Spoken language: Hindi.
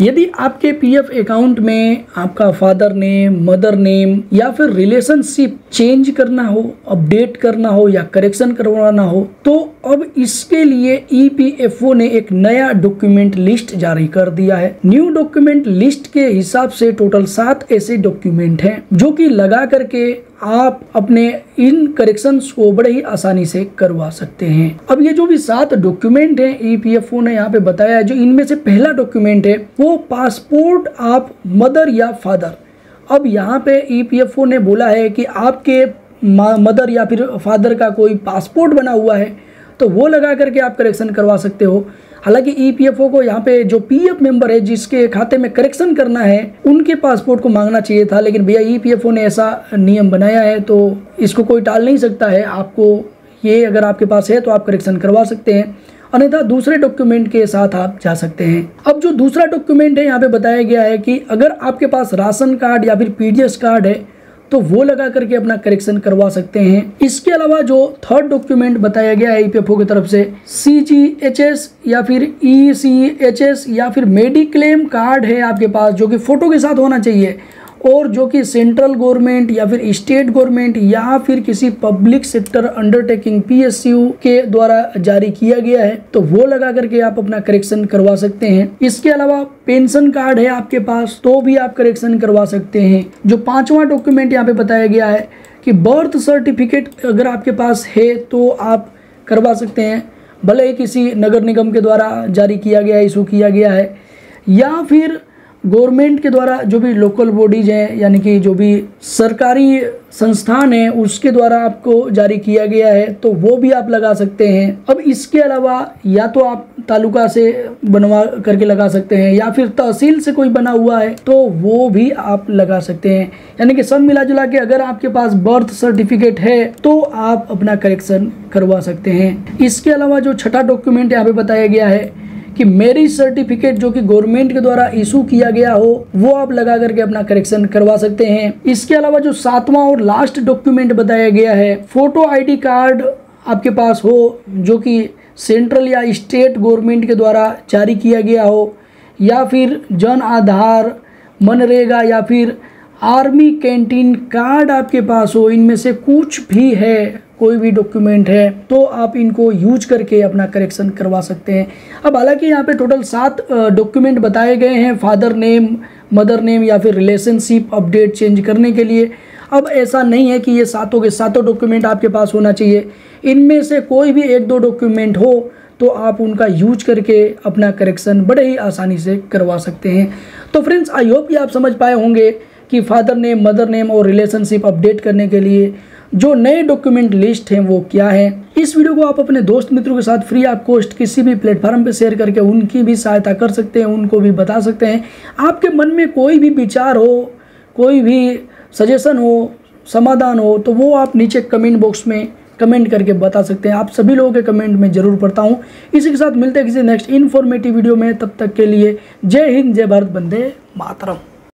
यदि आपके पीएफ अकाउंट में आपका फादर नेम मदर नेम या फिर रिलेशनशिप चेंज करना हो अपडेट करना हो या करेक्शन करवाना हो तो अब इसके लिए ईपीएफओ ने एक नया डॉक्यूमेंट लिस्ट जारी कर दिया है। न्यू डॉक्यूमेंट लिस्ट के हिसाब से टोटल सात ऐसे डॉक्यूमेंट हैं, जो कि लगा करके आप अपने इन करेक्शन को बड़े ही आसानी से करवा सकते हैं। अब ये जो भी सात डॉक्यूमेंट हैं ईपीएफओ ने यहाँ पे बताया है, जो इनमें से पहला डॉक्यूमेंट है, वो पासपोर्ट आप मदर या फादर। अब यहाँ पे ईपीएफओ ने बोला है कि आपके मदर या फिर फादर का कोई पासपोर्ट बना हुआ है तो वो लगा करके आप करेक्शन करवा सकते हो। हालाँकि ईपीएफओ को यहाँ पे जो पीएफ मेंबर है, जिसके खाते में करेक्शन करना है, उनके पासपोर्ट को मांगना चाहिए था, लेकिन भैया ईपीएफओ ने ऐसा नियम बनाया है तो इसको कोई टाल नहीं सकता है। आपको ये अगर आपके पास है तो आप करेक्शन करवा सकते हैं। अन्यथा दूसरे डॉक्यूमेंट के साथ आप जा सकते हैं। अब जो दूसरा डॉक्यूमेंट है, यहाँ पे बताया गया है कि अगर आपके पास राशन कार्ड या फिर पीडीएस कार्ड है तो वो लगा करके अपना करेक्शन करवा सकते हैं। इसके अलावा जो थर्ड डॉक्यूमेंट बताया गया है ईपीएफओ की तरफ़ से सी जी एच एस या फिर ई सी एच एस या फिर मेडिक्लेम कार्ड है आपके पास, जो कि फ़ोटो के साथ होना चाहिए। और जो कि सेंट्रल गवर्नमेंट या फिर स्टेट गवर्नमेंट या फिर किसी पब्लिक सेक्टर अंडरटेकिंग पीएसयू के द्वारा जारी किया गया है तो वो लगा करके आप अपना करेक्शन करवा सकते हैं। इसके अलावा पेंशन कार्ड है आपके पास तो भी आप करेक्शन करवा सकते हैं। जो पांचवा डॉक्यूमेंट यहाँ पे बताया गया है कि बर्थ सर्टिफिकेट अगर आपके पास है तो आप करवा सकते हैं। भले ही किसी नगर निगम के द्वारा जारी किया गया इशू किया गया है, या फिर गवर्नमेंट के द्वारा जो भी लोकल बॉडीज हैं, यानी कि जो भी सरकारी संस्थान है, उसके द्वारा आपको जारी किया गया है तो वो भी आप लगा सकते हैं। अब इसके अलावा या तो आप तालुका से बनवा करके लगा सकते हैं, या फिर तहसील से कोई बना हुआ है तो वो भी आप लगा सकते हैं। यानी कि सब मिला जुला के अगर आपके पास बर्थ सर्टिफिकेट है तो आप अपना करेक्शन करवा सकते हैं। इसके अलावा जो छठा डॉक्यूमेंट यहाँ पे बताया गया है कि मैरिज सर्टिफिकेट जो कि गवर्नमेंट के द्वारा इशू किया गया हो, वो आप लगा करके अपना करेक्शन करवा सकते हैं। इसके अलावा जो सातवां और लास्ट डॉक्यूमेंट बताया गया है फ़ोटो आईडी कार्ड आपके पास हो, जो कि सेंट्रल या स्टेट गवर्नमेंट के द्वारा जारी किया गया हो, या फिर जन आधार, मनरेगा या फिर आर्मी कैंटीन कार्ड आपके पास हो, इनमें से कुछ भी है। कोई भी डॉक्यूमेंट है तो आप इनको यूज़ करके अपना करेक्शन करवा सकते हैं। अब हालाँकि यहाँ पे टोटल सात डॉक्यूमेंट बताए गए हैं फादर नेम मदर नेम या फिर रिलेशनशिप अपडेट चेंज करने के लिए। अब ऐसा नहीं है कि ये सातों के सातों डॉक्यूमेंट आपके पास होना चाहिए। इनमें से कोई भी एक दो डॉक्यूमेंट हो तो आप उनका यूज़ करके अपना करेक्शन बड़े ही आसानी से करवा सकते हैं। तो फ्रेंड्स आई होप कि आप समझ पाए होंगे कि फादर नेम मदर नेम और रिलेशनशिप अपडेट करने के लिए जो नए डॉक्यूमेंट लिस्ट हैं, वो क्या है? इस वीडियो को आप अपने दोस्त मित्रों के साथ फ्री ऑफ़ कॉस्ट किसी भी प्लेटफॉर्म पे शेयर करके उनकी भी सहायता कर सकते हैं, उनको भी बता सकते हैं। आपके मन में कोई भी विचार हो, कोई भी सजेशन हो, समाधान हो तो वो आप नीचे कमेंट बॉक्स में कमेंट करके बता सकते हैं। आप सभी लोगों के कमेंट में ज़रूर पढ़ता हूँ। इसी के साथ मिलते हैं किसी नेक्स्ट इन्फॉर्मेटिव वीडियो में, तब तक के लिए जय हिंद, जय भारत बंदे मातरम।